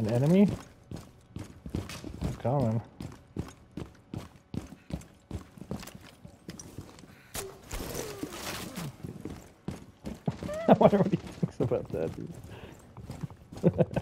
An enemy? I'm coming. I wonder what he thinks about that, dude.